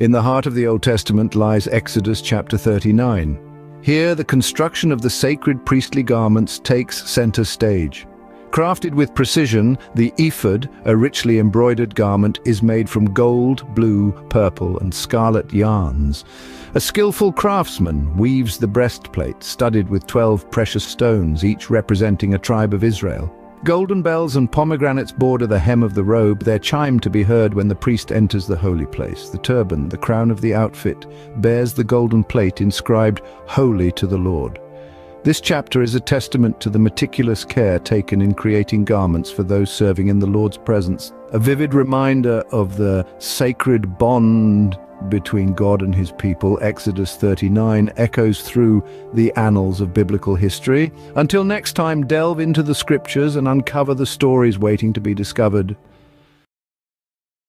In the heart of the Old Testament lies Exodus chapter 39. Here, the construction of the sacred priestly garments takes center stage. Crafted with precision, the ephod, a richly embroidered garment, is made from gold, blue, purple and scarlet yarns. A skillful craftsman weaves the breastplate, studded with twelve precious stones, each representing a tribe of Israel. Golden bells and pomegranates border the hem of the robe, their chime to be heard when the priest enters the holy place. The turban, the crown of the outfit, bears the golden plate inscribed, Holy to the Lord. This chapter is a testament to the meticulous care taken in creating garments for those serving in the Lord's presence, a vivid reminder of the sacred bond between God and his people, Exodus 39, echoes through the annals of biblical history. Until next time, delve into the scriptures and uncover the stories waiting to be discovered.